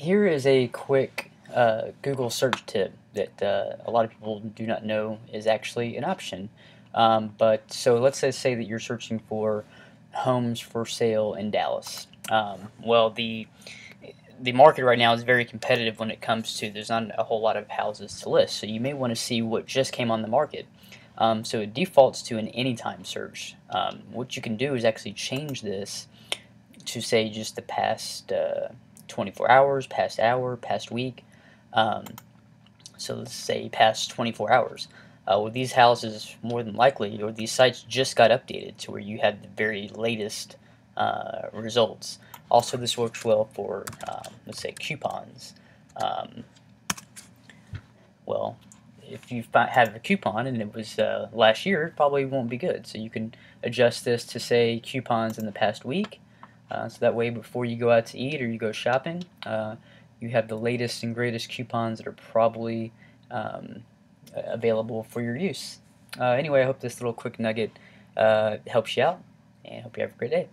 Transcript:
here is a quick uh, Google search tip that uh, a lot of people do not know is actually an option. Um, but so let's say, say that you're searching for homes for sale in Dallas. Um, well, the the market right now is very competitive when it comes to there's not a whole lot of houses to list. So you may want to see what just came on the market. Um, so it defaults to an anytime search. Um, what you can do is actually change this to say just the past uh, 24 hours, past hour, past week. Um, so let's say past 24 hours. Uh, well, these houses more than likely, or these sites just got updated to where you have the very latest uh, results. Also, this works well for, um, let's say, coupons. Um, well, if you have a coupon and it was uh, last year, it probably won't be good. So you can adjust this to say coupons in the past week. Uh, so that way, before you go out to eat or you go shopping, uh, you have the latest and greatest coupons that are probably um, available for your use. Uh, anyway, I hope this little quick nugget uh, helps you out, and hope you have a great day.